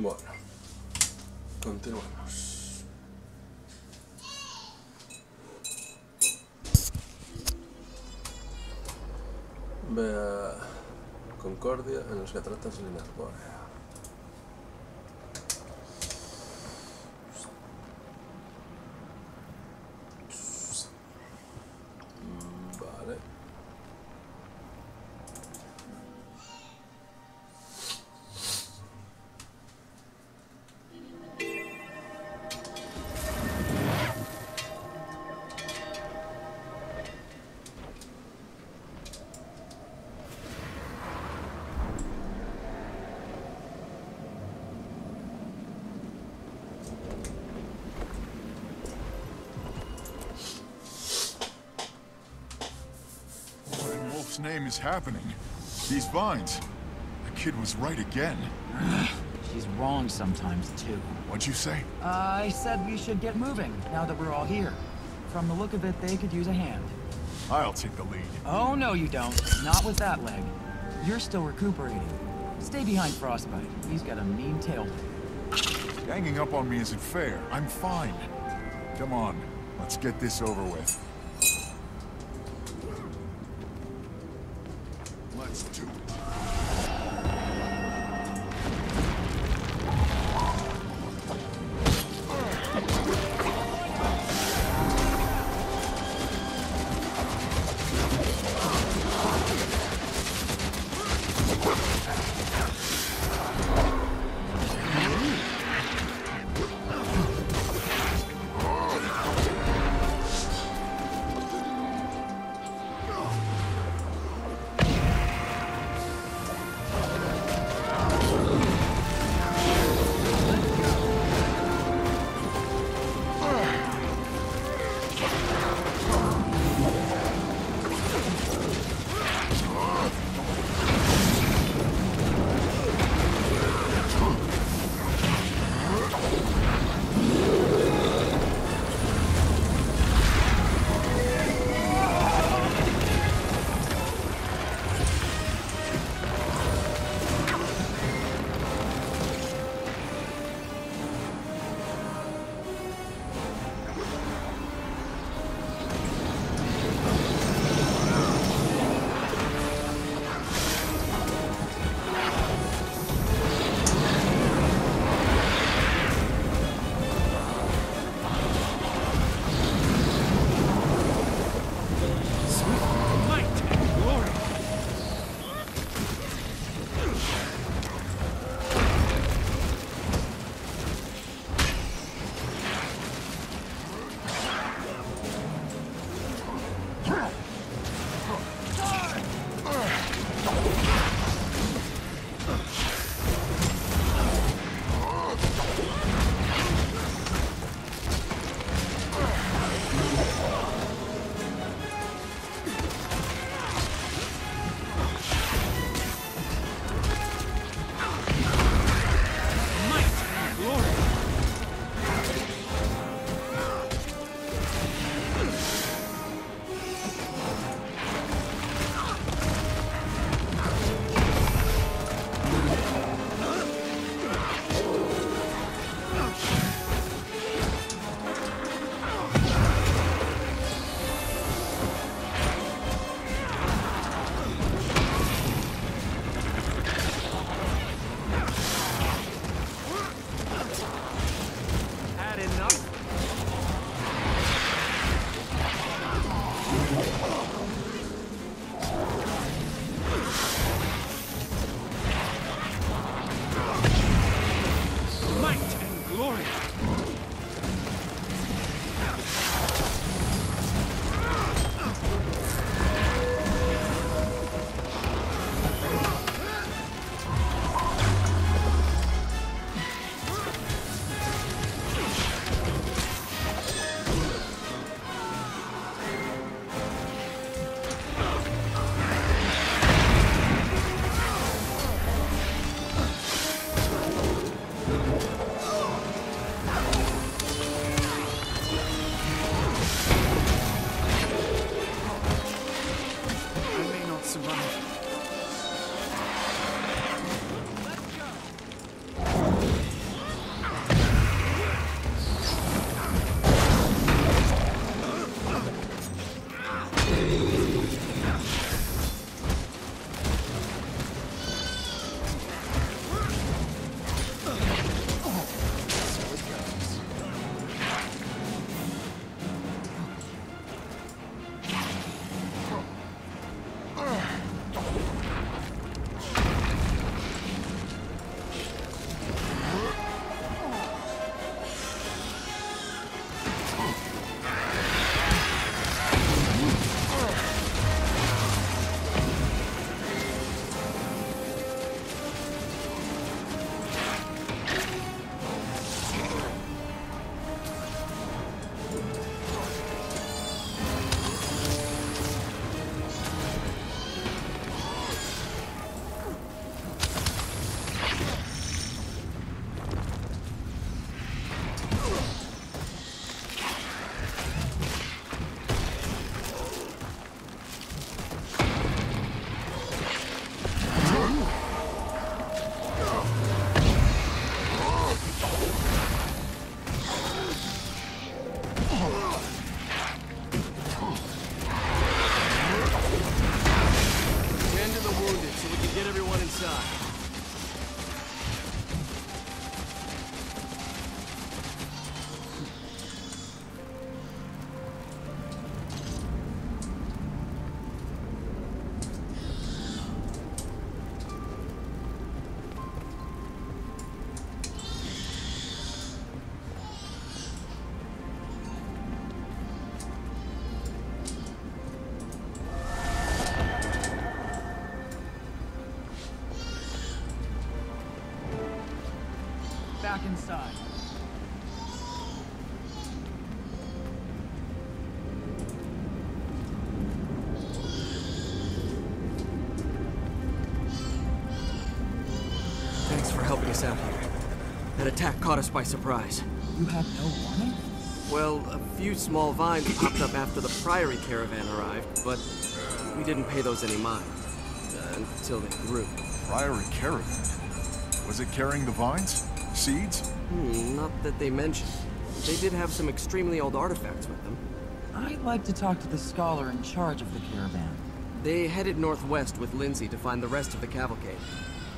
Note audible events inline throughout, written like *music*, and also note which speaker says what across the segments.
Speaker 1: Bueno, continuamos. Vea Concordia en los cataratas de
Speaker 2: Linarbore. Happening? These vines. The kid was right again. *sighs*
Speaker 3: She's wrong sometimes, too.
Speaker 2: What'd you say?
Speaker 3: Uh, I said we should get moving, now that we're all here. From the look of it, they could use a hand.
Speaker 2: I'll take the lead.
Speaker 3: Oh, no you don't. Not with that leg. You're still recuperating. Stay behind Frostbite. He's got a mean tail.
Speaker 2: Ganging up on me isn't fair. I'm fine. Come on, let's get this over with. Let's it.
Speaker 3: Back inside.
Speaker 4: Thanks for helping us out here. That attack caught us by surprise.
Speaker 3: You had no warning?
Speaker 4: Well, a few small vines popped up after the Priory caravan arrived, but we didn't pay those any mind. Uh, until they grew.
Speaker 2: Priory caravan. Was it carrying the vines? Seeds?
Speaker 4: Hmm, not that they mentioned. They did have some extremely old artifacts with them.
Speaker 3: I'd like to talk to the scholar in charge of the caravan.
Speaker 4: They headed northwest with Lindsay to find the rest of the cavalcade.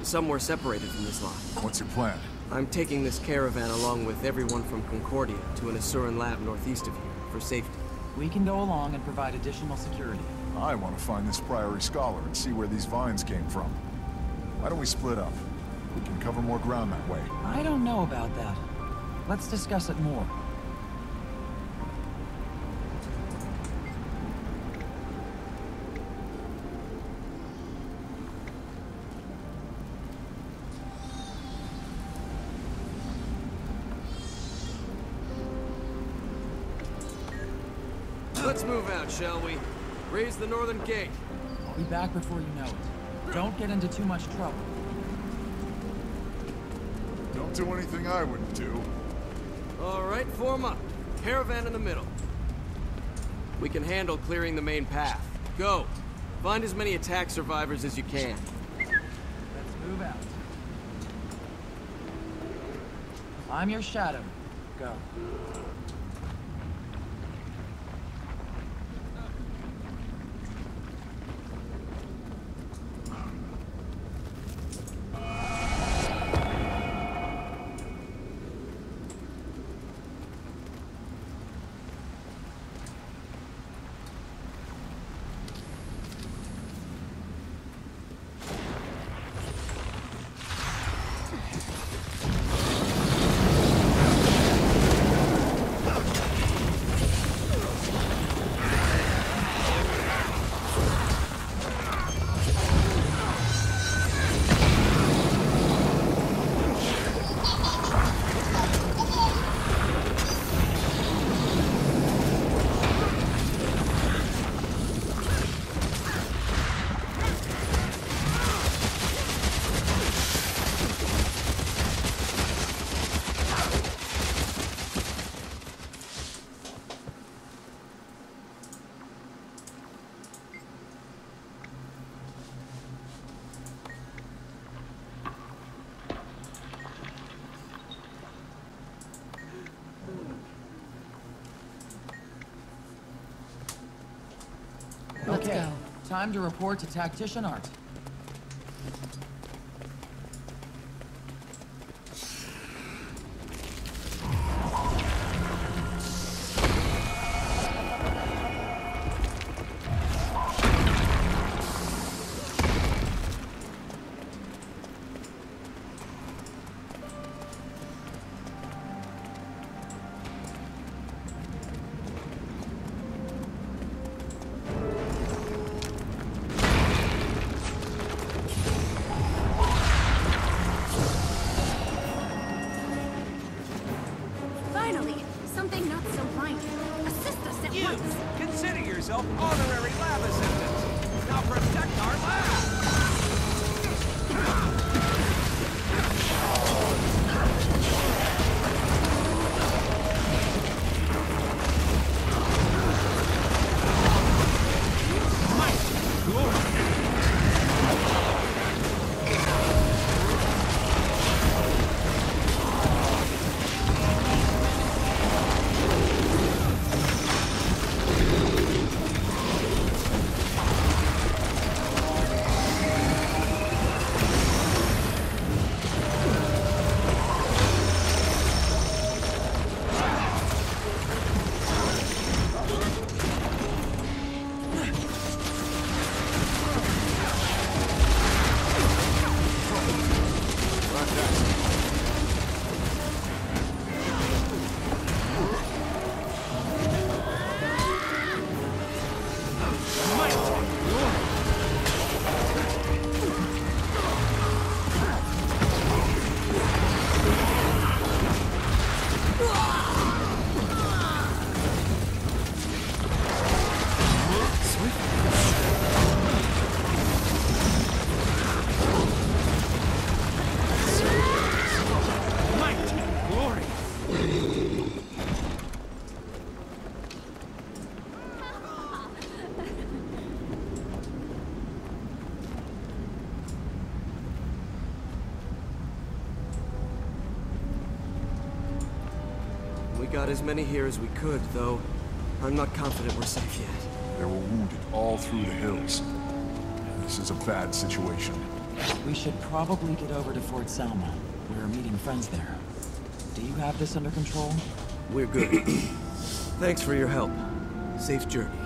Speaker 4: Some were separated from this lot.
Speaker 2: What's your plan?
Speaker 4: I'm taking this caravan along with everyone from Concordia to an Asuran lab northeast of here, for safety.
Speaker 3: We can go along and provide additional security.
Speaker 2: I want to find this Priory scholar and see where these vines came from. Why don't we split up? We can cover more ground that way.
Speaker 3: I don't know about that. Let's discuss it more.
Speaker 4: Let's move out, shall we? Raise the northern gate.
Speaker 3: I'll be back before you know it. Don't get into too much trouble.
Speaker 2: Don't do anything I wouldn't do.
Speaker 4: All right, form up. Caravan in the middle. We can handle clearing the main path. Go. Find as many attack survivors as you can.
Speaker 3: Let's move out. I'm your shadow. Go.
Speaker 5: Let's
Speaker 3: okay.
Speaker 5: go.
Speaker 3: Time to report to Tactician Art.
Speaker 5: Got as many here as we could, though I'm not confident we're safe yet.
Speaker 2: There were wounded all through the hills. This is a bad situation.
Speaker 3: We should probably get over to Fort Salma. We're meeting friends there. Do you have this under control?
Speaker 5: We're good. *clears throat* Thanks for your help. Safe journey.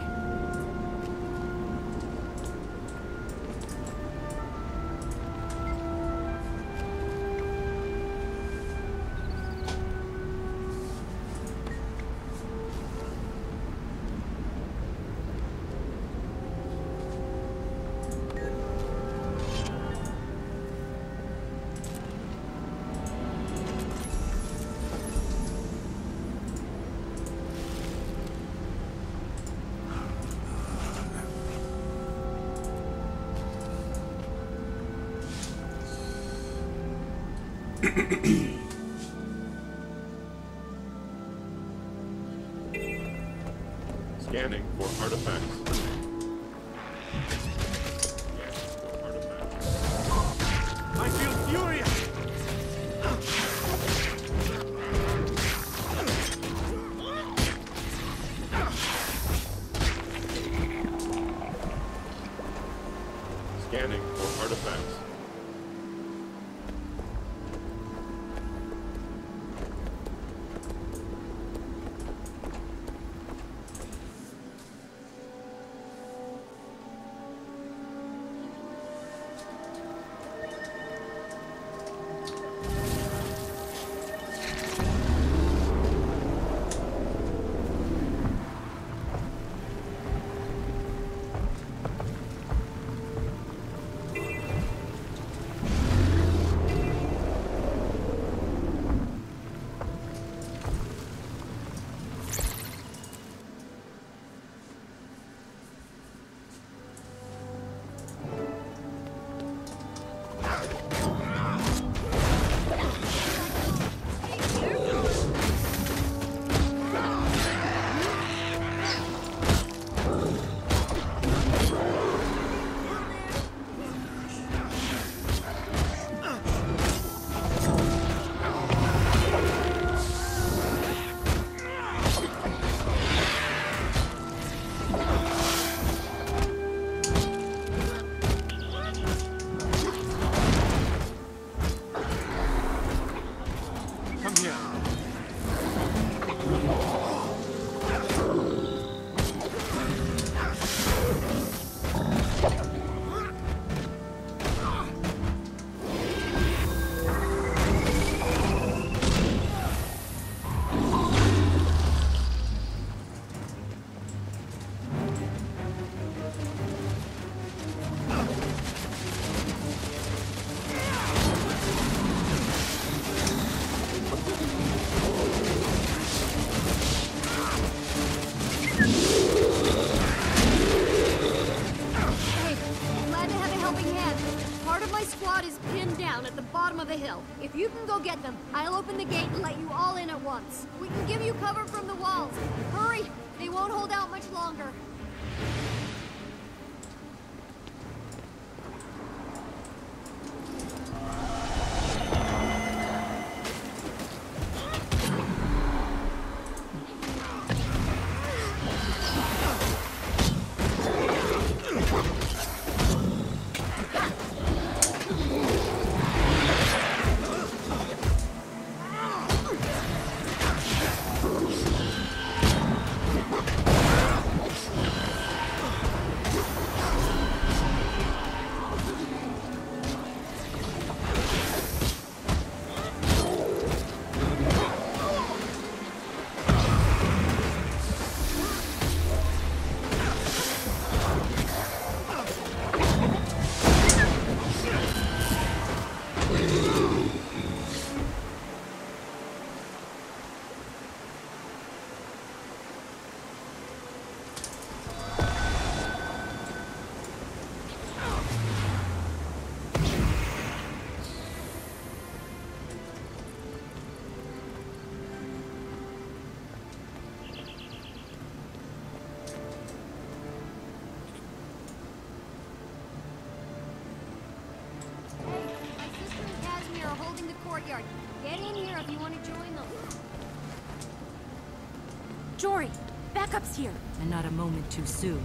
Speaker 6: Here.
Speaker 7: And
Speaker 8: not a moment too soon.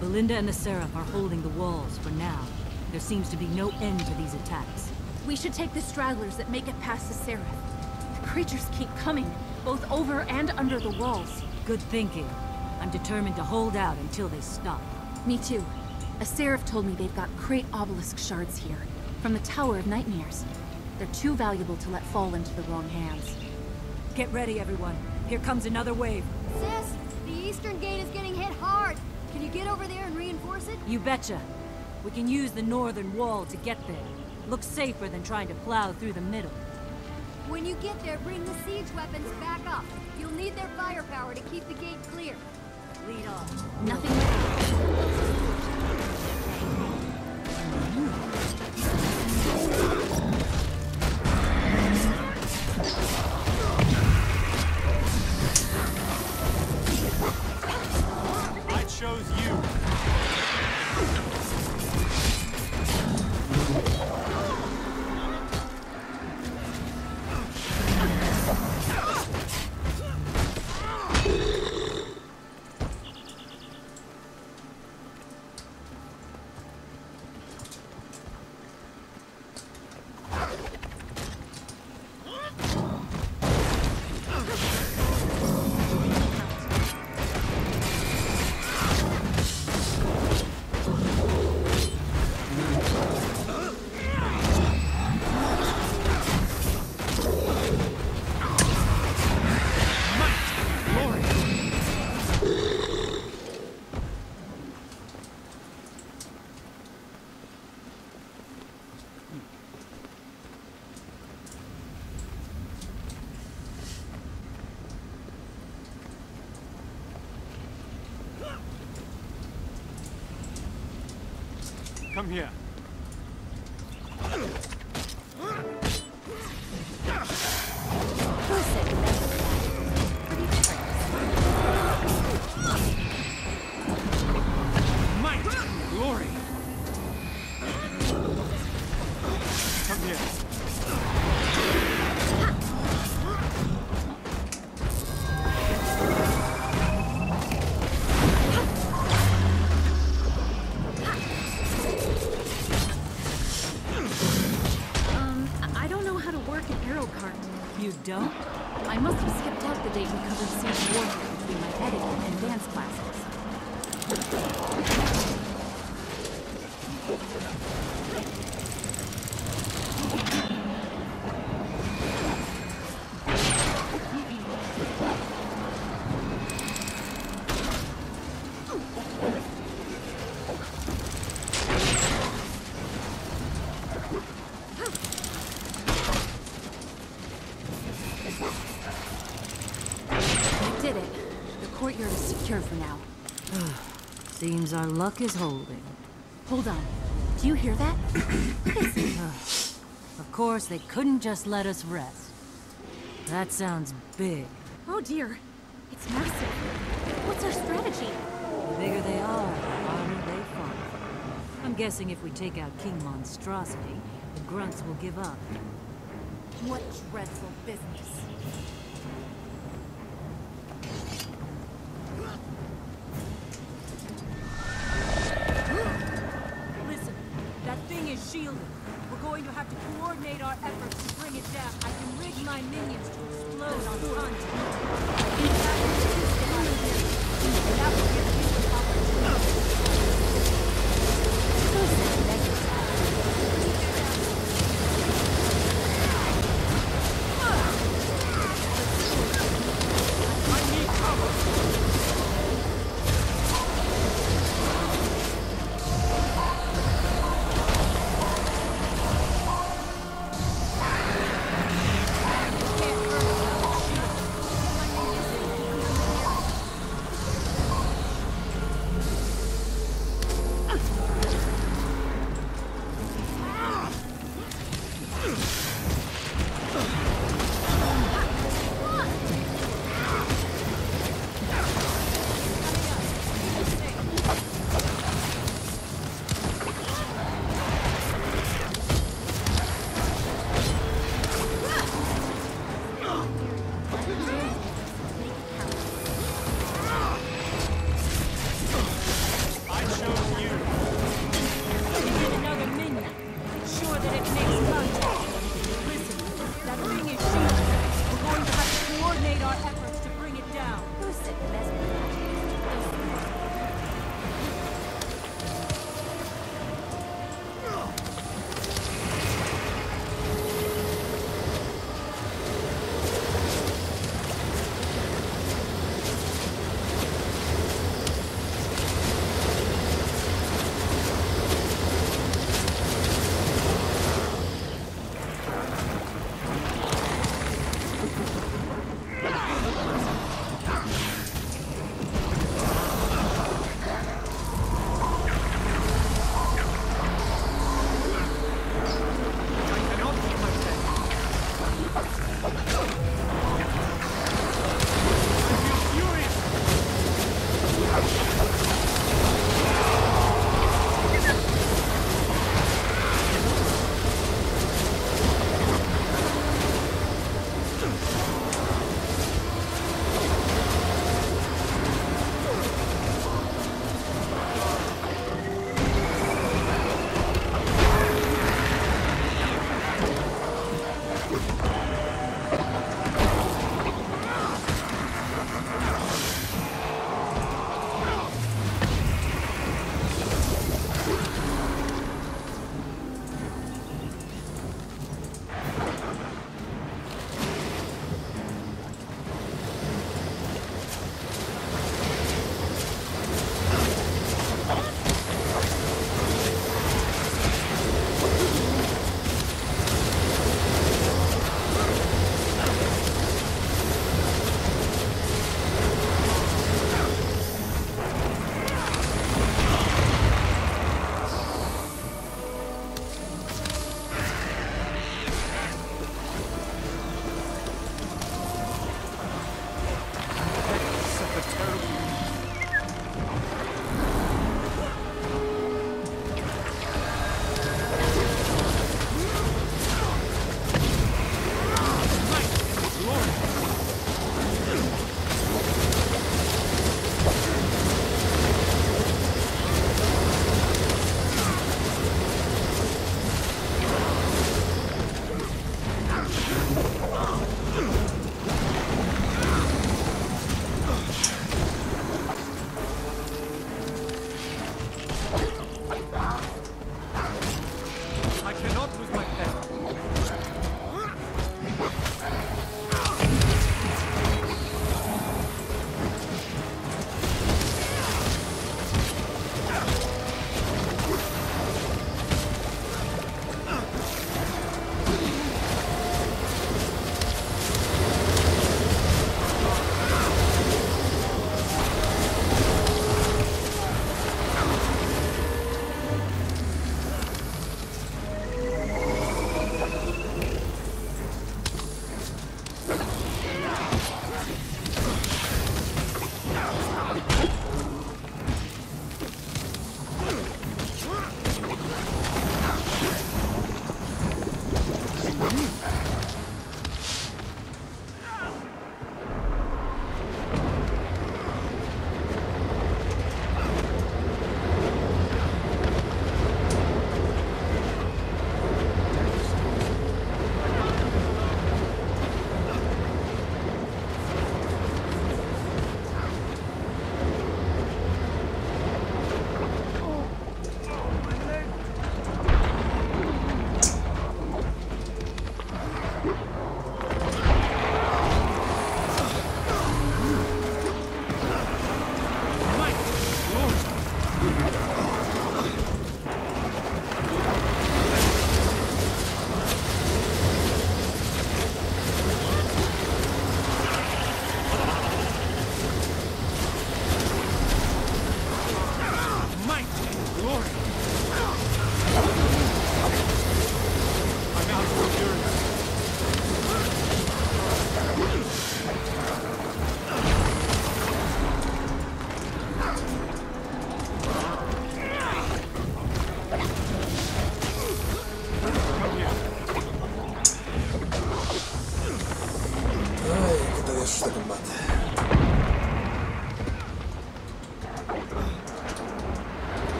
Speaker 8: Belinda and the Seraph are holding the walls for now. There seems to be no end to these attacks.
Speaker 9: We should take the stragglers that make it past the Seraph. The creatures keep coming, both over and under the walls.
Speaker 8: Good thinking. I'm determined to hold out until they stop.
Speaker 9: Me too. A Seraph told me they've got great obelisk shards here, from the Tower of Nightmares. They're too valuable to let fall into the wrong hands.
Speaker 8: Get ready, everyone. Here comes another wave.
Speaker 5: Over there and reinforce it?
Speaker 8: You betcha. We can use the northern wall to get there. Looks safer than trying to plow through the middle.
Speaker 5: When you get there, bring the siege weapons back up. You'll need their firepower to keep the gate clear.
Speaker 8: Lead off.
Speaker 9: Nothing
Speaker 10: I chose you. Come here.
Speaker 8: Seems our luck is holding.
Speaker 9: Hold on. Do you hear that?
Speaker 8: Of course, they couldn't just let us rest. That sounds big.
Speaker 9: Oh dear. It's massive. What's our strategy?
Speaker 8: The bigger they are, the harder they fall. I'm guessing if we take out King Monstrosity, the grunts will give up.
Speaker 9: What dreadful business.
Speaker 8: We're going to have to coordinate our efforts to bring it down. I can rig my minions to explode on contact.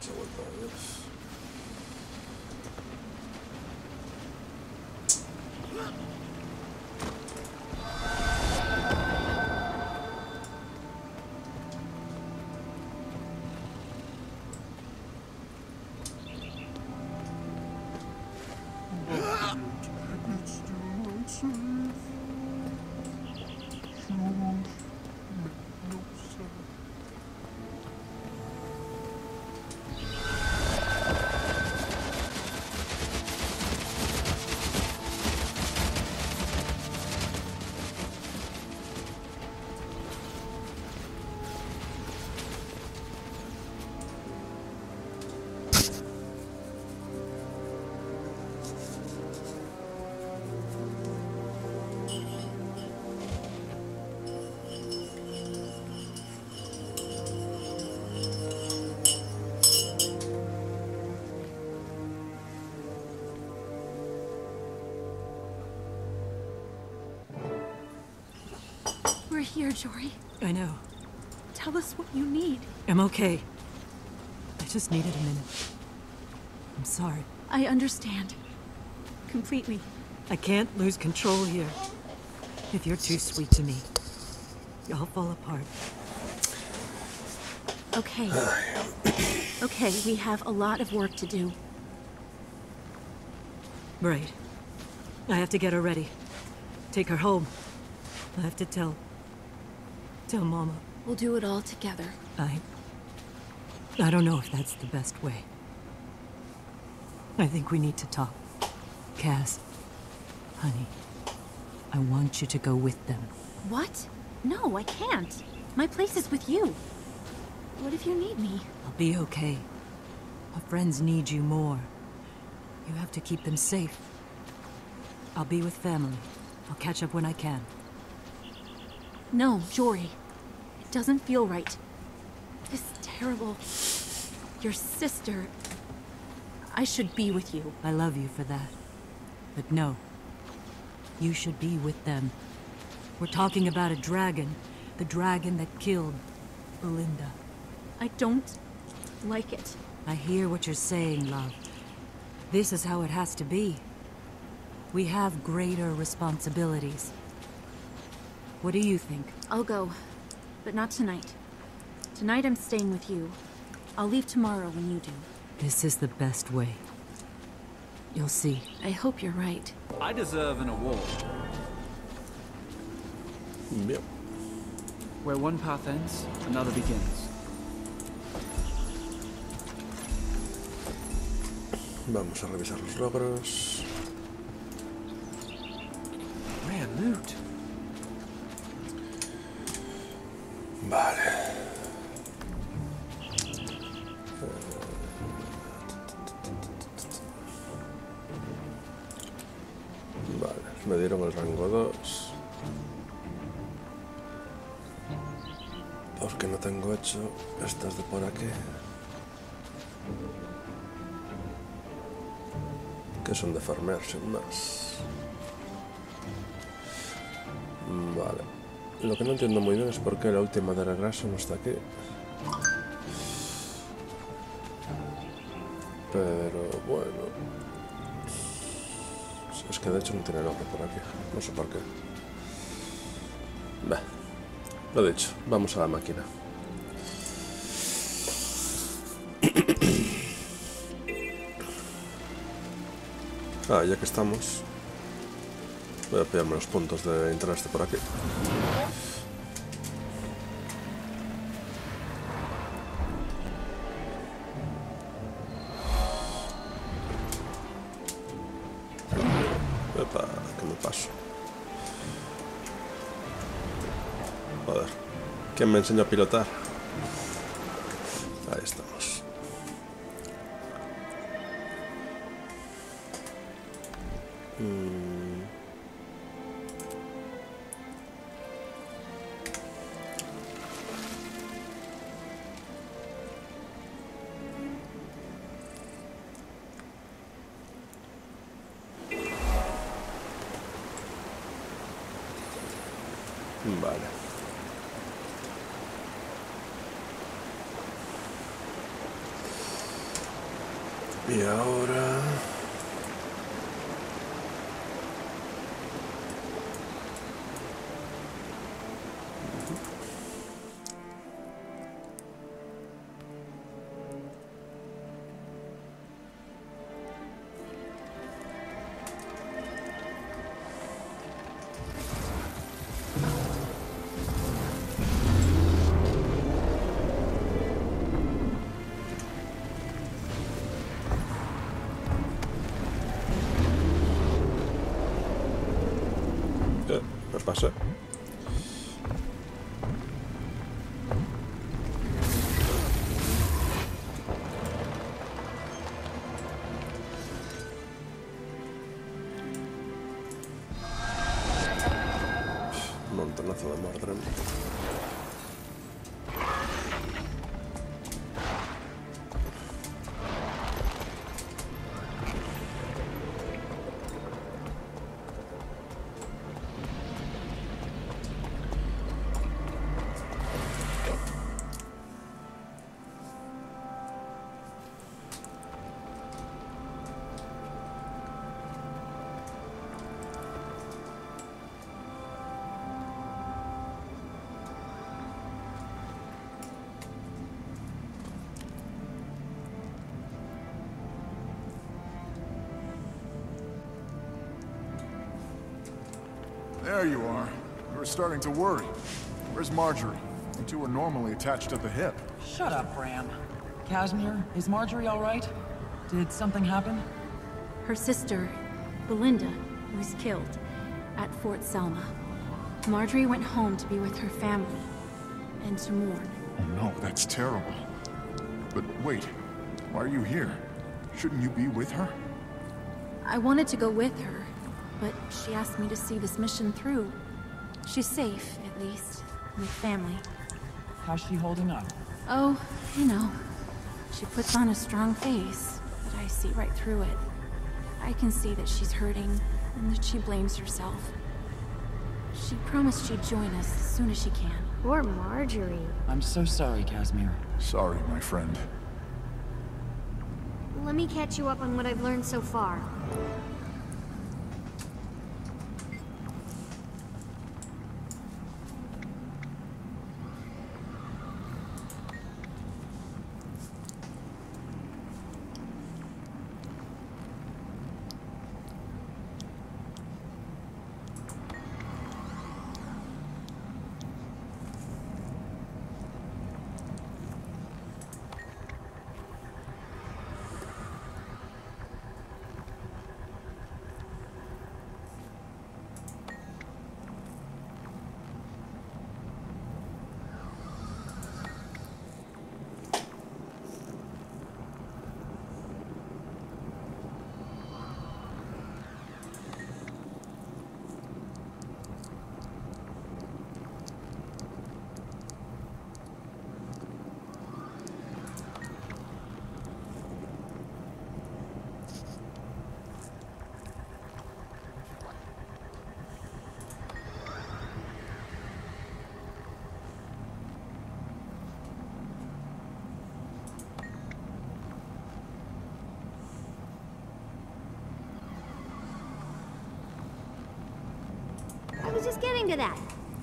Speaker 1: Esto es mucha
Speaker 9: here, Jory.
Speaker 8: I know.
Speaker 9: Tell us what you need.
Speaker 8: I'm okay. I just needed a minute. I'm sorry.
Speaker 9: I understand. Completely.
Speaker 8: I can't lose control here. If you're too sweet to me, I'll fall apart.
Speaker 9: Okay. okay, we have a lot of work to do.
Speaker 8: Right. I have to get her ready. Take her home. I have to tell. Tell Mama.
Speaker 9: We'll do it all together.
Speaker 8: I. I don't know if that's the best way. I think we need to talk. Cass. Honey. I want you to go with them.
Speaker 9: What? No, I can't. My place is with you. What if you need me?
Speaker 8: I'll be okay. Our friends need you more. You have to keep them safe. I'll be with family. I'll catch up when I can.
Speaker 9: No, Jory. It doesn't feel right. This terrible... Your sister... I should be with you.
Speaker 8: I love you for that. But no. You should be with them. We're talking about a dragon. The dragon that killed Belinda.
Speaker 9: I don't like it.
Speaker 8: I hear what you're saying, love. This is how it has to be. We have greater responsibilities. What do you think?
Speaker 9: I'll go, but not tonight. Tonight I'm staying with you. I'll leave tomorrow when you do.
Speaker 8: This is the best way. You'll see.
Speaker 9: I hope you're right.
Speaker 11: I deserve an award.
Speaker 1: Bien.
Speaker 3: Where one path ends, another begins.
Speaker 1: Vamos a revisar los logros. Que son de farmear sin más. Vale. Lo que no entiendo muy bien es por qué la última de regreso no está aquí. Pero bueno. Es que de hecho no tiene nombre por aquí. No sé por qué. Bah. Lo dicho, vamos a la máquina. Ah, ya que estamos, voy a pillarme los puntos de interés por aquí. Epa, que me paso. Joder. ¿Quién me enseñó a pilotar? Ahí estamos. 嗯。
Speaker 2: There you are. We were starting to worry. Where's Marjory? You two are normally attached at the hip.
Speaker 3: Shut up, Braham. Kasmeer, is Marjory all right? Did something happen?
Speaker 9: Her sister, Belinda, was killed at Fort Salma. Marjory went home to be with her family and to mourn.
Speaker 2: Oh no, that's terrible. But wait, Why are you here? Shouldn't you be with her?
Speaker 9: I wanted to go with her, but she asked me to see this mission through. She's safe, at least, with family.
Speaker 3: How's she holding up?
Speaker 9: Oh, you know. She puts on a strong face, but I see right through it. I can see that she's hurting, and that she blames herself. She promised she'd join us as soon as she can.
Speaker 5: Poor Marjory.
Speaker 3: I'm so sorry, Kasmeer.
Speaker 2: Sorry, my friend.
Speaker 5: Let me catch you up on what I've learned so far. Getting to that.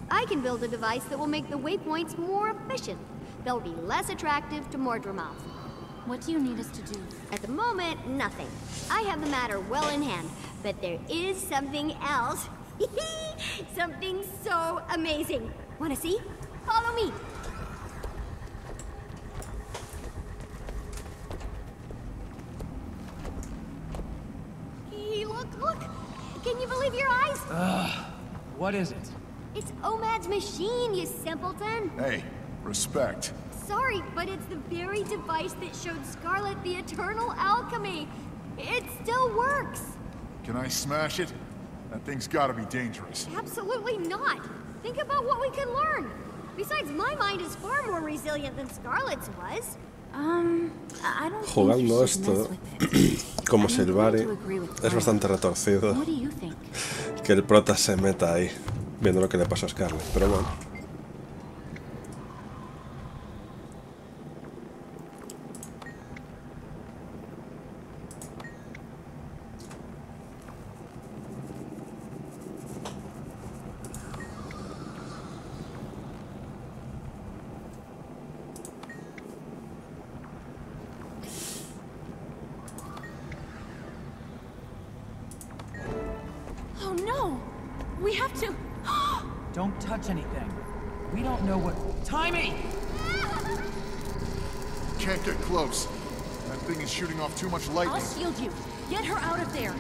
Speaker 5: I can build a device that will make the waypoints more efficient. They'll be less attractive to Mordremoth.
Speaker 9: What do you need us to do?
Speaker 5: At the moment, nothing. I have the matter well in hand, but there is something else. *laughs* something so amazing. Wanna see? Follow me.
Speaker 3: What is it?
Speaker 5: It's Omadd's machine, you simpleton!
Speaker 2: Hey, respect.
Speaker 5: Sorry, but it's the very device that showed Scarlet the eternal alchemy. It still works.
Speaker 2: Can I smash it? That thing's gotta be dangerous.
Speaker 5: Absolutely not. Think about what we can learn. Besides, my mind is far more resilient than Scarlet's was.
Speaker 9: Um, I don't
Speaker 1: Jugando
Speaker 9: think you should
Speaker 1: esto,
Speaker 9: mess with it. *clears throat*
Speaker 1: como
Speaker 9: I'm
Speaker 1: Sylvari,
Speaker 9: inclined to agree with
Speaker 1: es
Speaker 9: Clara.
Speaker 1: bastante retorcido Que el prota se meta ahí, viendo lo que le pasó a Scarlett. Pero bueno,
Speaker 2: off too much.
Speaker 9: I'll shield you. Get her out of there.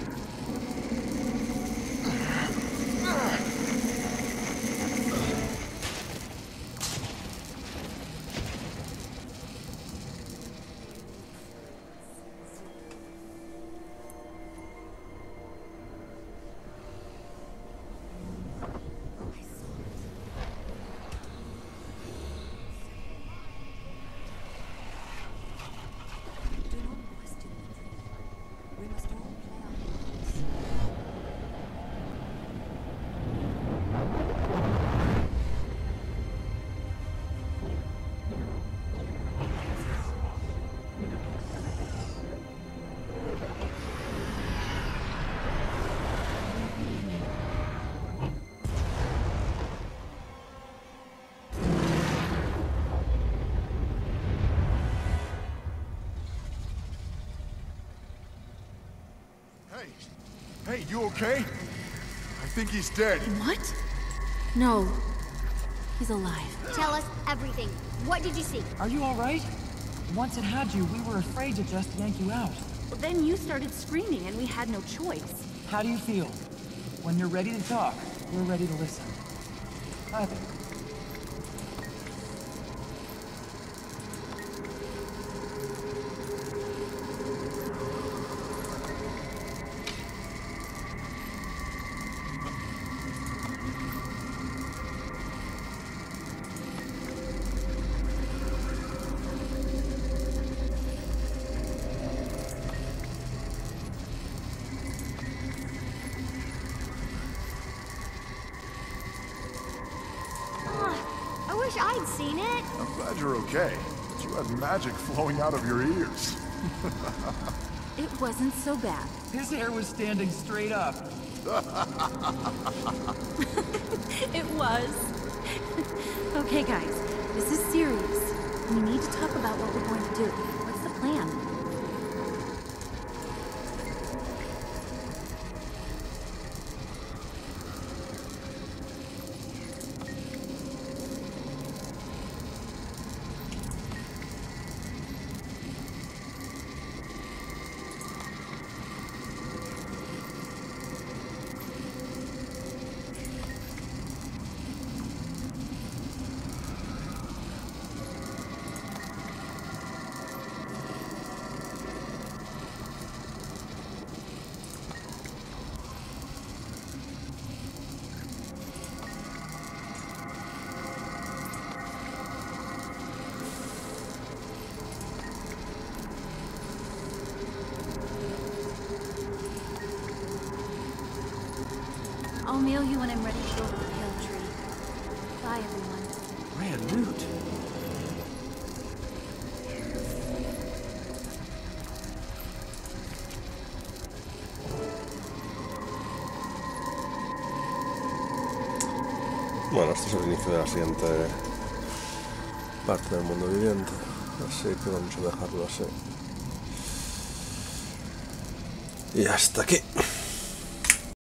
Speaker 2: Hey! Hey, you okay? I think he's dead.
Speaker 9: What? No. He's alive.
Speaker 5: Tell us everything. What did you see?
Speaker 3: Are you alright? Once it had you, we were afraid to just yank you out.
Speaker 9: Then you started screaming and we had no choice.
Speaker 3: How do you feel? When you're ready to talk, we're ready to listen. I
Speaker 2: magic flowing out of your ears. *laughs*
Speaker 9: It wasn't so bad.
Speaker 3: His hair was standing straight up. *laughs*
Speaker 9: It was. *laughs* okay, guys, this is serious. We need to talk about what we're going to do. Mail you when I'm ready to go to the Pale Tree. Bye, everyone.
Speaker 3: Rhea Newt.
Speaker 1: Bueno, esto es el inicio de la siguiente parte del mundo viviente. Así que vamos a dejarlo así. Y hasta aquí.